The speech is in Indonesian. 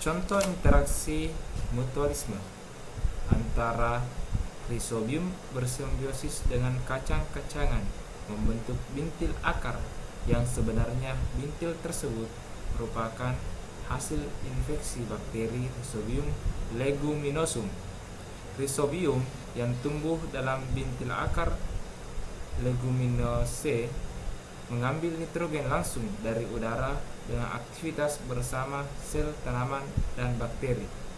contoh interaksi mutualisme antara Rhizobium bersimbiosis dengan kacang-kacangan membentuk bintil akar yang sebenarnya bintil tersebut merupakan hasil infeksi bakteri Rhizobium leguminosum. Rhizobium yang tumbuh dalam bintil akar leguminosae mengambil nitrogen langsung dari udara dengan aktivitas bersama sel tanaman dan bakteri.